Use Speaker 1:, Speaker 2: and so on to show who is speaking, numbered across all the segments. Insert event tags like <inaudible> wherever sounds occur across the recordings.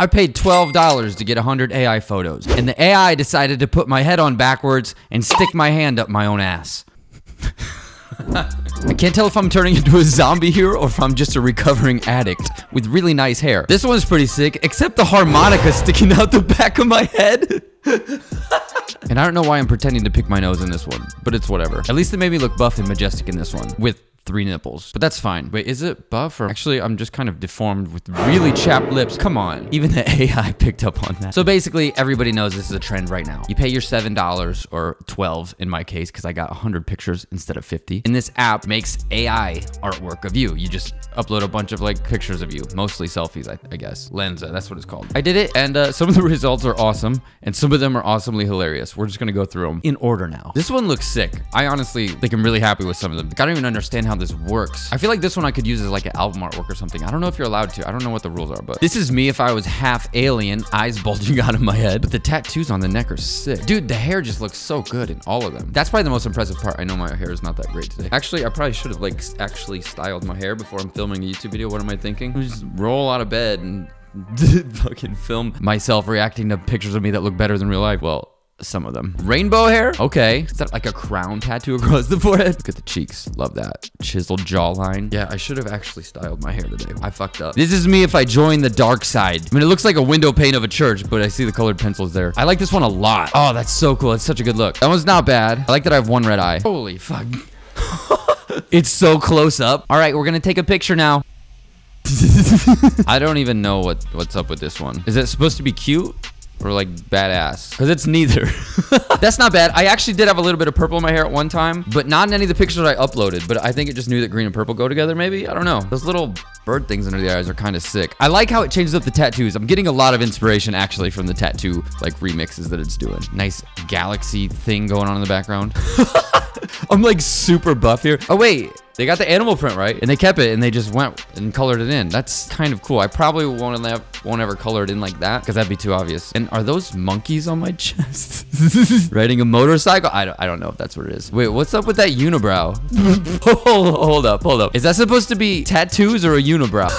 Speaker 1: I paid $12 to get 100 AI photos, and the AI decided to put my head on backwards and stick my hand up my own ass. I can't tell if I'm turning into a zombie here or if I'm just a recovering addict with really nice hair. This one's pretty sick, except the harmonica sticking out the back of my head. <laughs> and I don't know why I'm pretending to pick my nose in this one, but it's whatever. At least it made me look buff and majestic in this one, with three nipples. But that's fine. Wait, is it buff or actually I'm just kind of deformed with really chapped lips? Come on. Even the <laughs> AI picked up on that. So basically everybody knows this is a trend right now. You pay your $7 or 12 in my case because I got 100 pictures instead of 50. And this app makes AI artwork of you. You just upload a bunch of like pictures of you, mostly selfies, I, I guess. Lensa, that's what it's called. I did it and uh, some of the <laughs> results are awesome and some of them are awesomely hilarious. We're just gonna go through them in order now. This one looks sick. I honestly think I'm really happy with some of them. I don't even understand how this works. I feel like this one I could use as like an album artwork or something. I don't know if you're allowed to. I don't know what the rules are, but this is me if I was half alien, eyes bulging <laughs> out of my head. But the tattoos on the neck are sick. Dude, the hair just looks so good in all of them. That's probably the most impressive part. I know my hair is not that great today. Actually, I probably should have like actually styled my hair before I'm filming a YouTube video. What am I thinking? I Just roll out of bed and <laughs> fucking film myself reacting to pictures of me that look better than real life. Well, some of them. Rainbow hair? Okay. Is that like a crown tattoo across the forehead? Look at the cheeks. Love that. Chiseled jawline. Yeah, I should have actually styled my hair today. I fucked up. This is me if I join the dark side. I mean, it looks like a window pane of a church, but I see the colored pencils there. I like this one a lot. Oh, that's so cool. It's such a good look. That one's not bad. I like that I have one red eye. Holy fuck. <laughs> it's so close up. All right, we're gonna take a picture now. <laughs> I don't even know what what's up with this one. Is it supposed to be cute? Or like badass. <laughs> Because it's neither. <laughs> That's not bad. I actually did have a little bit of purple in my hair at one time but not in any of the pictures i uploaded but i think it just knew that green and purple go together maybe? I don't know. Those little bird things under the eyes are kind of sick. I like how it changes up the tattoos. I'm getting a lot of inspiration actually from the tattoo like remixes that it's doing. Nice galaxy thing going on in the background. <laughs> I'm like super buff here. Oh wait they got the animal print right, and they kept it, and they just went and colored it in. That's kind of cool. I probably won't, won't ever color it in like that, because that'd be too obvious. And are those monkeys on my <laughs> chest? <laughs> Riding a motorcycle? I don't, I don't know if that's what it is. Wait, what's up with that unibrow? <laughs> hold, hold up, hold up. Is that supposed to be tattoos or a unibrow?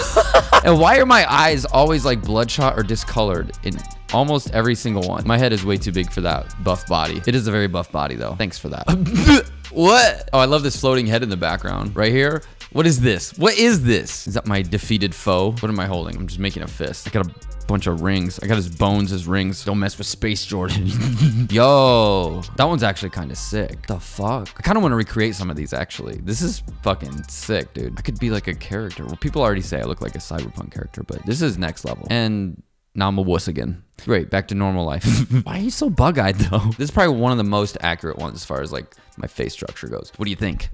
Speaker 1: and why are my eyes always like bloodshot or discolored in almost every single one? My head is way too big for that buff body. It is a very buff body, though. Thanks for that. <laughs> What? Oh, I love this floating head in the background right here. What is this? What is this? Is that my defeated foe? What am I holding? I'm just making a fist. I got a bunch of rings. I got his bones as rings. Don't mess with Space Jordan. <laughs> Yo, that one's actually kind of sick. The fuck? I kind of want to recreate some of these actually. This is fucking sick, dude. I could be like a character. Well, people already say I look like a cyberpunk character, but this is next level. And now I'm a wuss again. Great, back to normal life. <laughs> Why are you so bug-eyed though? This is probably one of the most accurate ones as far as like my face structure goes. What do you think?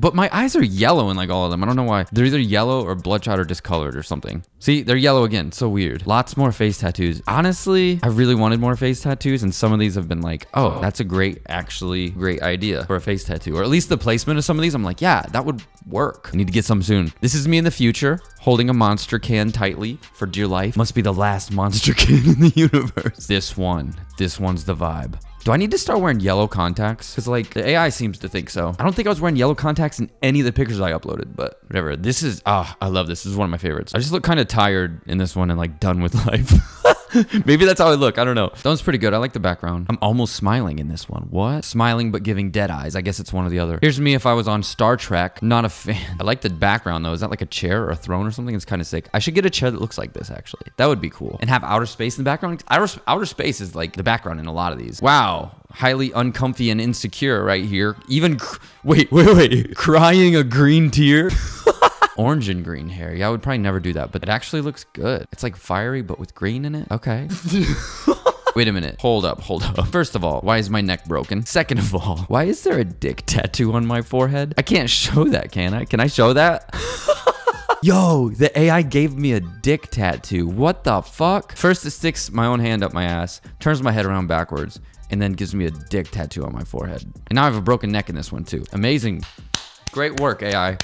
Speaker 1: But my eyes are yellow in like all of them. I don't know why. They're either yellow or bloodshot or discolored or something. See, they're yellow again. So weird. Lots more face tattoos. Honestly, I really wanted more face tattoos and some of these have been like, oh, that's a great, actually great idea for a face tattoo. Or at least the placement of some of these, I'm like, yeah, that would work. I need to get some soon. This is me in the future holding a monster can tightly for dear life. Must be the last monster <laughs> can in the universe. This one. This one's the vibe. Do I need to start wearing yellow contacts? Because, like, the AI seems to think so. I don't think I was wearing yellow contacts in any of the pictures I uploaded, but whatever. This is, ah, oh, I love this. This is one of my favorites. I just look kind of tired in this one and, like, done with <laughs> life. <laughs> Maybe that's how I look. I don't know. That one's pretty good. I like the background. I'm almost smiling in this one. What? Smiling but giving dead eyes. I guess it's one or the other. Here's me if I was on Star Trek. Not a fan. <laughs> I like the background, though. Is that like a chair or a throne or something? It's kind of sick. I should get a chair that looks like this, actually. That would be cool. And have outer space in the background. Outer, outer space is like the background in a lot of these. Wow highly uncomfy and insecure right here. Even, wait, wait, wait, <laughs> crying a green tear. Orange and green hair. Yeah, I would probably never do that, but it actually looks good. It's like fiery, but with green in it. Okay. <laughs> Wait a minute. Hold up, hold up. First of all, why is my neck broken? Second of all, <laughs> why is there a dick tattoo on my forehead? I can't show that, can I? Can I show that? <laughs> Yo, the AI gave me a dick tattoo. What the fuck? First, it sticks my own hand up my ass, turns my head around backwards, and then gives me a dick tattoo on my forehead. And now I have a broken neck in this one too. Amazing. Great work, AI.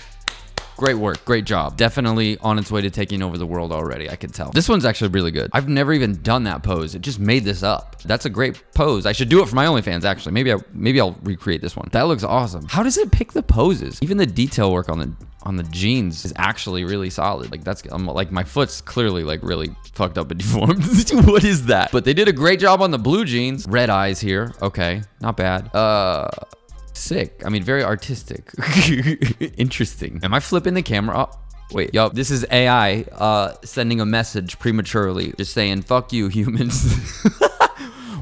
Speaker 1: Great work. Great job. Definitely on its way to taking over the world already. I can tell. This one's actually really good. I've never even done that pose. It just made this up. That's a great pose. I should do it for my OnlyFans, actually. Maybe I maybe I'll recreate this one. That looks awesome. How does it pick the poses? Even the detail work on the on the jeans is actually really solid. Like that's I'm, like my foot's clearly like really fucked up and <laughs> deformed. <laughs> what is that? But they did a great job on the blue jeans. Red eyes here. Okay, not bad. Uh sick. I mean, very artistic. <laughs> Interesting. Am I flipping the camera up? Wait, yo, this is AI uh, sending a message prematurely, just saying, fuck you, humans. <laughs>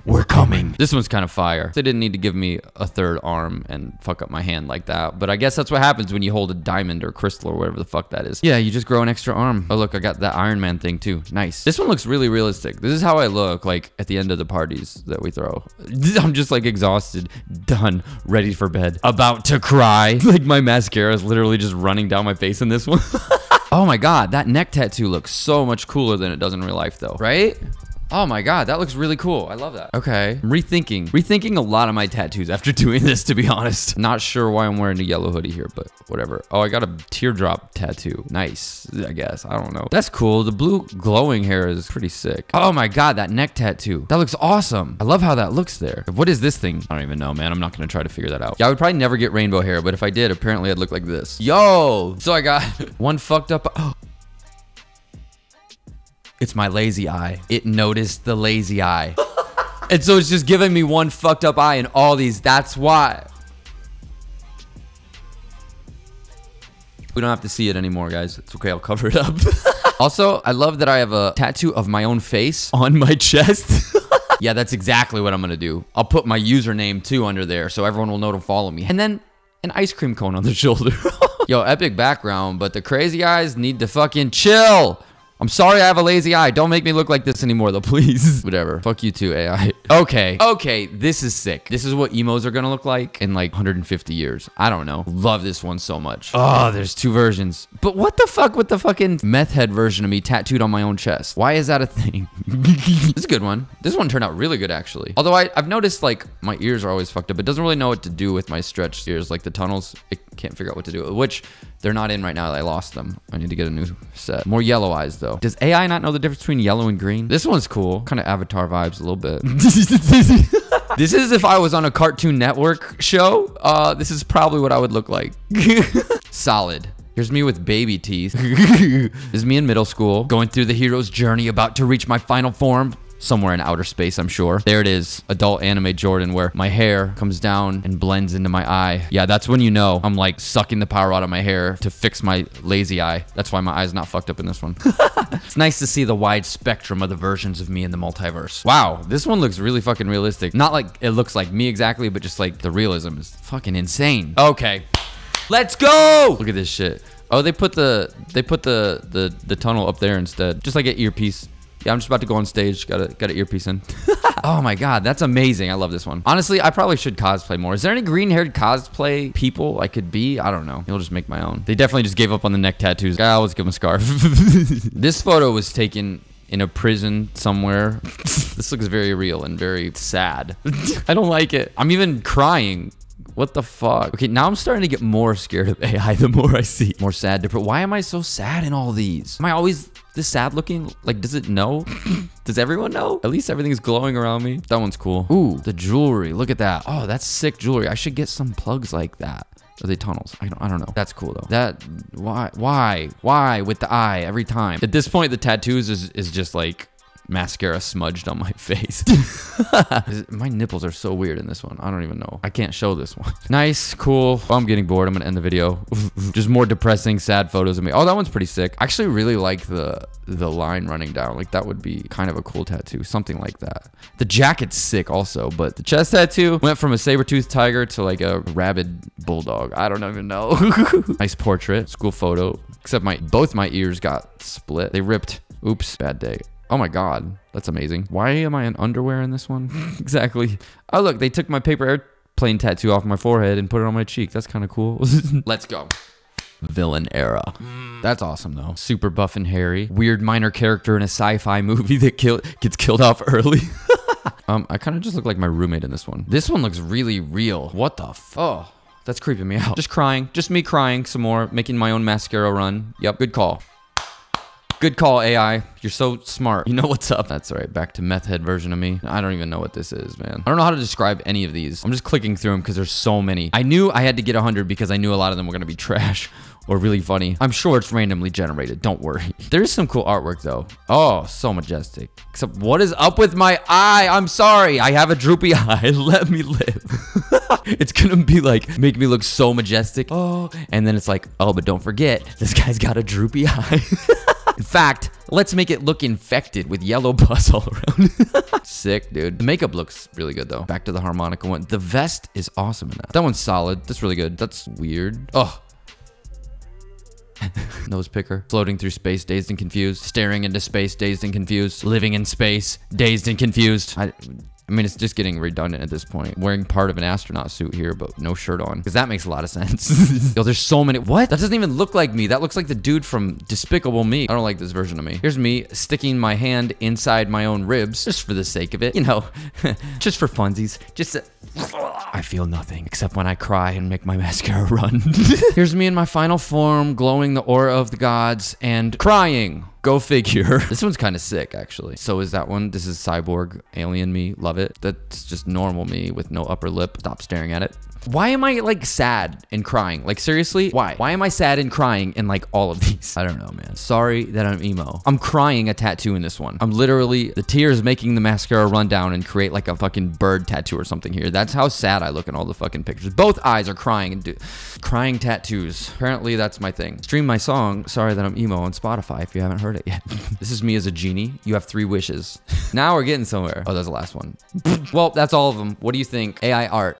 Speaker 1: We're coming. This one's kind of fire. They didn't need to give me a third arm and fuck up my hand like that. But I guess that's what happens when you hold a diamond or crystal or whatever the fuck that is. Yeah, you just grow an extra arm. Oh, look, I got that Iron Man thing too. Nice. This one looks really realistic. This is how I look like at the end of the parties that we throw. <laughs> I'm just like exhausted, done, ready for bed, about to cry. <laughs> like my mascara is literally just running down my face in this one. <laughs> oh my God, that neck tattoo looks so much cooler than it does in real life though, right? Oh my god, that looks really cool. I love that. Okay. I'm rethinking. Rethinking a lot of my tattoos after <laughs> doing this, to be honest. Not sure why I'm wearing a yellow hoodie here, but whatever. Oh, I got a teardrop tattoo. Nice, I guess. I don't know. That's cool. The blue glowing hair is pretty sick. Oh my god, that neck tattoo. That looks awesome. I love how that looks there. What is this thing? I don't even know, man. I'm not gonna try to figure that out. Yeah, I would probably never get rainbow hair, but if I did, apparently I'd look like this. Yo! So I got <laughs> one fucked up... <gasps> Oh. It's my lazy eye. It noticed the lazy eye. <laughs> and so it's just giving me one fucked up eye and all these. That's why. We don't have to see it anymore, guys. It's okay. I'll cover it up. <laughs> also, I love that I have a tattoo of my own face on my <laughs> chest. yeah, that's exactly what I'm going to do. I'll put my username too under there so everyone will know to follow me. And then an ice cream cone on the shoulder. Yo, epic background, but the crazy eyes need to fucking chill. I'm sorry I have a lazy eye. Don't make me look like this anymore though, please. <laughs> Whatever. Fuck you too, AI. <laughs> Okay. Okay, this is sick. This is what emos are gonna look like in like 150 years. I don't know. Love this one so much. Oh, there's two versions. But what the fuck with the fucking meth head version of me tattooed on my own chest? Why is that a thing? <laughs> this is a good one. This one turned out really good actually. Although I, I've noticed like my ears are always fucked up. It doesn't really know what to do with my stretched ears, like the tunnels. It can't figure out what to do, with which they're not in right now. I lost them. I need to get a new set. More yellow eyes though. Does AI not know the difference between yellow and green? This one's cool. Kind of Avatar vibes a little bit. <laughs> this is if I was on a Cartoon Network show. Uh, this is probably what I would look like. <laughs> Solid. Here's me with baby teeth. <laughs> this is me in middle school, going through the hero's journey, about to reach my final form somewhere in outer space, I'm sure. There it is, adult anime Jordan, where my hair comes down and blends into my eye. Yeah, that's when you know I'm like sucking the power out of my hair to fix my lazy eye. That's why my eye's not fucked up in this one. <laughs> it's nice to see the wide spectrum of the versions of me in the multiverse. Wow, this one looks really fucking realistic. Not like it looks like me exactly, but just like the realism is fucking insane. Okay, let's go! Look at this shit. Oh, they put the they put the the the tunnel up there instead, just like an earpiece. Yeah, I'm just about to go on stage. Got a got an earpiece in. <laughs> oh my god, that's amazing. I love this one. Honestly, I probably should cosplay more. Is there any green-haired cosplay people I could be? I don't know. You'll just make my own. They definitely just gave up on the neck tattoos. I'll just give them a scarf. <laughs> this photo was taken in a prison somewhere. <laughs> this looks very real and very sad. I don't like it. I'm even crying. What the fuck? Okay, now I'm starting to get more scared of <laughs> AI the more I see. More sad. But why am I so sad in all these? Am I always this sad looking? Like, does it know? <laughs> does everyone know? At least everything's glowing around me. That one's cool. Ooh, the jewelry. Look at that. Oh, that's sick jewelry. I should get some plugs like that. Are they tunnels? I don't, I don't know. That's cool though. That why why why with the eye every time? At this point, the tattoos is is just like mascara smudged on my <laughs> face. <laughs> my nipples are so weird in this one. I don't even know. I can't show this one. <laughs> Nice, cool. Well, I'm getting bored. I'm gonna end the video. Just more depressing, sad photos of me. Oh, that one's pretty sick. I actually really like the the line running down. Like that would be kind of a cool tattoo. Something like that. The jacket's sick also, but the chest tattoo went from a saber-toothed tiger to like a rabid bulldog. I don't even know. nice portrait. School photo. Except my both my ears got split. They ripped. Oops, bad day. Oh my god, that's amazing. Why am I in underwear in this one? <laughs> exactly. Oh look, they took my paper airplane tattoo off my forehead and put it on my cheek. That's kind of cool. <laughs> Let's go. Villain era. That's awesome though. Super buff and hairy. Weird minor character in a sci-fi movie that kill gets killed off early. <laughs> um, I kind of just look like my roommate in this one. This one looks really real. What the f- Oh, that's creeping me out. Just crying. Just me crying some more, making my own mascara run. Yep, good call. Good call, AI. You're so smart. You know what's up. That's right. Back to meth head version of me. I don't even know what this is, man. I don't know how to describe any of these. I'm just clicking through them because there's so many. I knew I had to get 100 because I knew a lot of them were going to be <laughs> trash or really funny. I'm sure it's randomly generated. Don't worry. <laughs> There is some cool artwork though. Oh, so majestic. Except what is up with my eye? I'm sorry. I have a droopy <laughs> eye. Let me live. it's gonna be like make me look so majestic. Oh, and then it's like, oh, but don't forget, this guy's got a droopy eye. In fact, let's make it look infected with yellow <laughs> pus all around. <laughs> Sick, dude. The makeup looks really good though. Back to the harmonica one. The vest is awesome in that. That one's solid. That's really good. That's weird. Oh, <laughs> Nose picker. Floating through space, dazed and confused. Staring into space, dazed and confused. Living in space, dazed and confused. I, I mean, it's just getting redundant at this point. Wearing part of an astronaut suit here, but no shirt on. Because that makes a lot of sense. <laughs> Yo, there's so many. What? That doesn't even look like me. That looks like the dude from Despicable Me. I don't like this version of me. Here's me sticking my hand inside my own ribs, just for the sake of it. You know, <laughs> just for funsies. Just. To, I feel nothing except when I cry and make my mascara run. <laughs> Here's me in my final form, glowing the aura of the gods and crying. Go figure. <laughs> this one's kind of sick, actually. So is that one. This is Cyborg Alien Me. Love it. That's just normal me with no upper lip. Stop staring at it. Why am I like sad and crying? Like seriously, why? Why am I sad and crying in like all of these? I don't know, man. Sorry that I'm emo. I'm crying a tattoo in this one. I'm literally the tears making the mascara run down and create like a fucking bird tattoo or something here. That's how sad I look in all the fucking pictures. Both eyes are crying and do crying tattoos. Apparently that's my thing. Stream my song. Sorry that I'm emo on Spotify if you haven't heard it yet. <laughs> this is me as a genie. You have three wishes. <laughs> now we're getting somewhere. Oh, that's the last one. <laughs> well, that's all of them. What do you think? AI art.